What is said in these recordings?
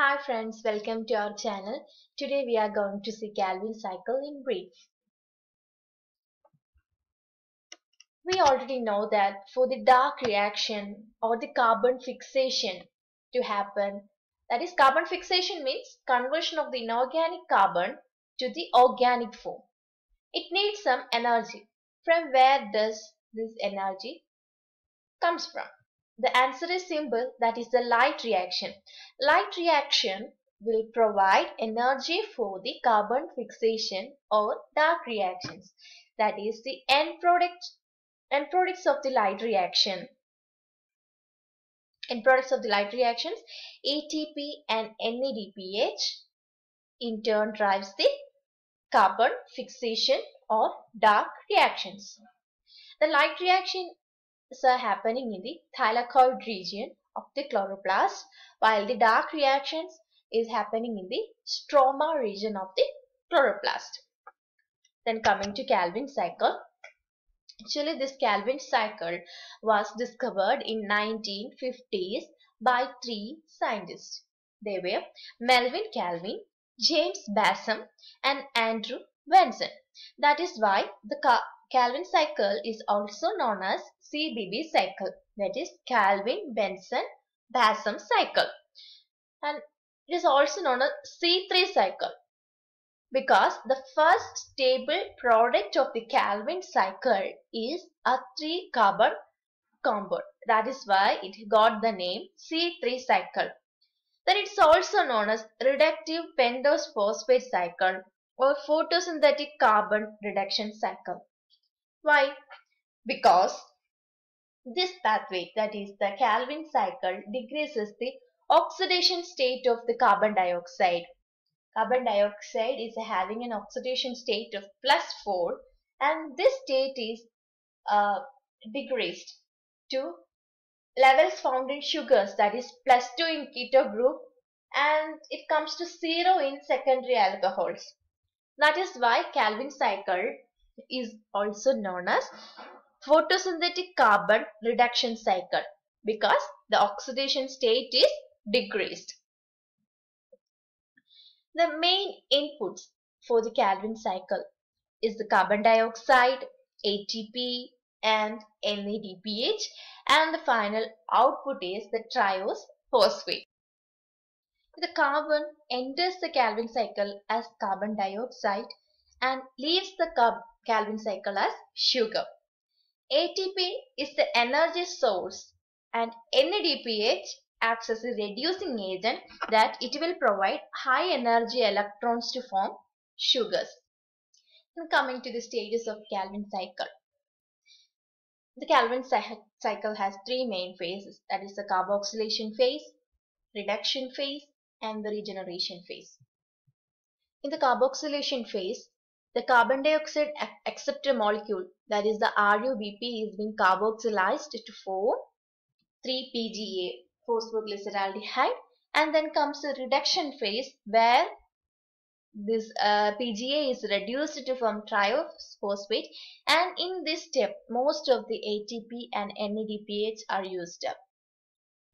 Hi friends, welcome to our channel. Today we are going to see Calvin cycle in brief. We already know that for the dark reaction or the carbon fixation to happen, that is carbon fixation means conversion of the inorganic carbon to the organic form. It needs some energy. From where does this energy comes from? The answer is simple that is the light reaction. Light reaction will provide energy for the carbon fixation or dark reactions. That is the end product end products of the light reaction. End products of the light reactions ATP and NADPH in turn drives the carbon fixation or dark reactions. The light reaction are happening in the thylakoid region of the chloroplast while the dark reactions is happening in the stroma region of the chloroplast. Then coming to Calvin cycle. Actually this Calvin cycle was discovered in 1950s by three scientists. They were Melvin Calvin, James Bassham and Andrew Benson. That is why the Calvin cycle is also known as CBB cycle that is Calvin Benson Bassham cycle. And it is also known as C3 cycle because the first stable product of the Calvin cycle is a 3 carbon compound that is why it got the name C3 cycle. Then it's also known as reductive pentose phosphate cycle or photosynthetic carbon reduction cycle why because this pathway, that is the Calvin cycle, decreases the oxidation state of the carbon dioxide. Carbon dioxide is having an oxidation state of plus 4 and this state is uh, decreased to levels found in sugars that is plus 2 in keto group and it comes to 0 in secondary alcohols. That is why Calvin cycle is also known as photosynthetic carbon reduction cycle because the oxidation state is decreased. The main inputs for the Calvin cycle is the carbon dioxide, ATP and NADPH and the final output is the triose phosphate. The carbon enters the Calvin cycle as carbon dioxide and leaves the Calvin cycle as sugar. ATP is the energy source and NADPH acts as a reducing agent that it will provide high energy electrons to form sugars. And coming to the stages of Calvin cycle. The Calvin cycle has three main phases that is the carboxylation phase, reduction phase and the regeneration phase. In the carboxylation phase, the carbon dioxide acceptor molecule, that is the RUBP, is being carboxylized to form 3-PGA phosphoglyceraldehyde and then comes the reduction phase where this uh, PGA is reduced to form triose phosphate and in this step most of the ATP and NADPH are used up.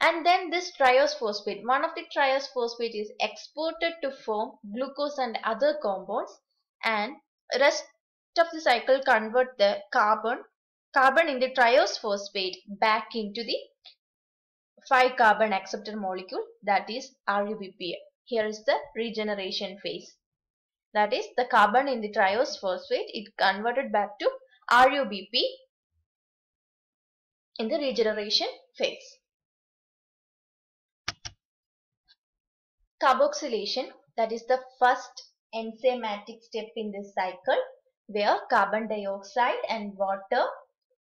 And then this triose phosphate, one of the triose phosphate is exported to form glucose and other compounds and rest of the cycle convert the carbon carbon in the triose phosphate back into the 5 carbon acceptor molecule that is RUBP. Here is the regeneration phase. That is the carbon in the triose phosphate it converted back to RUBP in the regeneration phase. Carboxylation that is the first enzymatic step in this cycle where carbon dioxide and water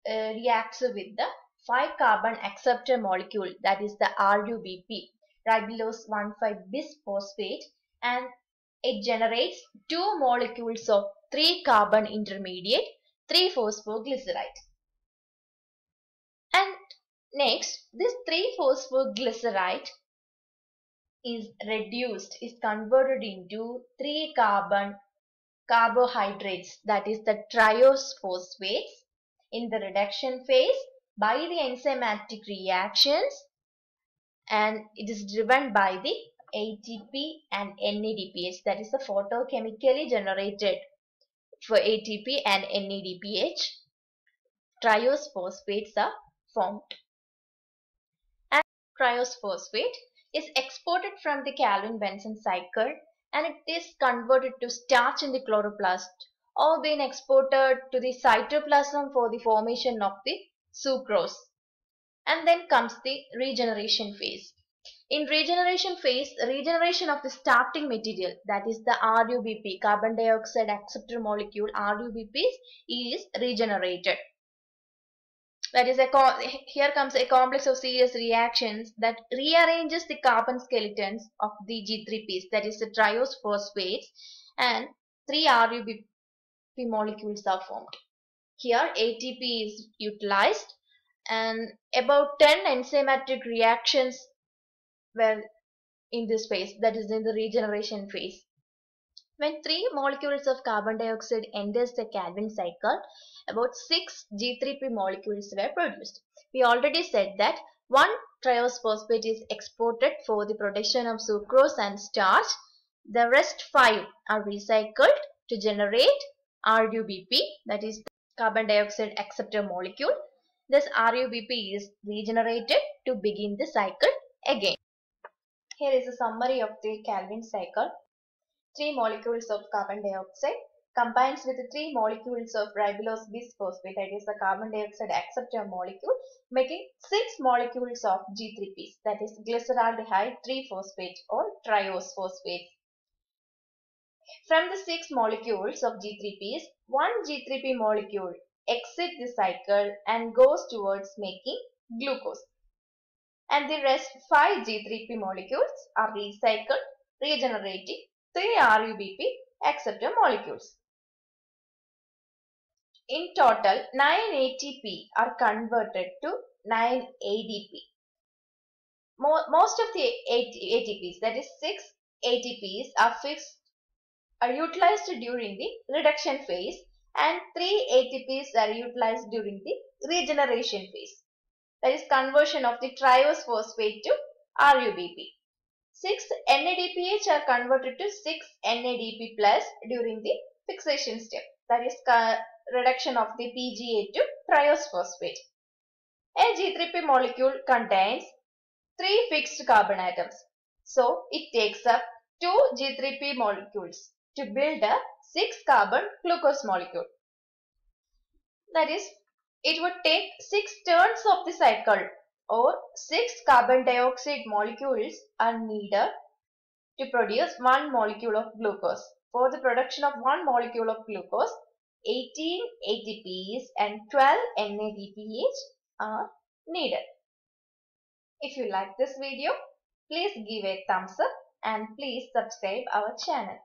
uh, reacts with the 5 carbon acceptor molecule that is the RUBP ribulose 1,5 bisphosphate and it generates two molecules of 3 carbon intermediate 3 phosphoglycerate and next this 3 phosphoglycerate is reduced, is converted into 3 carbon carbohydrates that is the triose phosphates in the reduction phase by the enzymatic reactions and it is driven by the ATP and NADPH that is the photochemically generated for ATP and NADPH triose phosphates are formed. And triose phosphate is exported from the Calvin-Benson cycle and it is converted to starch in the chloroplast or being exported to the cytoplasm for the formation of the sucrose. And then comes the regeneration phase. In regeneration phase, regeneration of the starting material that is the RUBP, carbon dioxide acceptor molecule RUBP is regenerated. That is a here comes a complex of serious reactions that rearranges the carbon skeletons of the G3Ps that is the triose phosphates and three RUBP molecules are formed. Here ATP is utilized and about 10 enzymatic reactions were in this phase that is in the regeneration phase. When three molecules of carbon dioxide enters the Calvin cycle, about 6 G3P molecules were produced. We already said that one triose phosphate is exported for the production of sucrose and starch. The rest 5 are recycled to generate RUBP that is carbon dioxide acceptor molecule. This RUBP is regenerated to begin the cycle again. Here is a summary of the Calvin cycle. Three molecules of carbon dioxide combines with three molecules of ribulose bisphosphate that is the carbon dioxide acceptor molecule making six molecules of G3Ps that is glyceraldehyde 3-phosphate or triose phosphate. From the six molecules of G3Ps, one G3P molecule exits the cycle and goes towards making glucose. And the rest 5 G3P molecules are recycled, regenerating 3 RUBP acceptor molecules. In total, 9 ATP are converted to 9 ADP. Most of the ATPs, that is 6 ATPs are fixed, are utilized during the reduction phase and 3 ATPs are utilized during the regeneration phase. That is conversion of the triose phosphate to RUBP. 6 NADPH are converted to 6 NADP plus during the fixation step. That is reduction of the PGA to triose phosphate. A G3P molecule contains 3 fixed carbon atoms. So, it takes up 2 G3P molecules to build a 6 carbon glucose molecule. That is, it would take 6 turns of the cycle or 6 carbon dioxide molecules are needed to produce 1 molecule of glucose. For the production of 1 molecule of glucose, 18 ATPs and 12 NADPH are needed. If you like this video, please give a thumbs up and please subscribe our channel.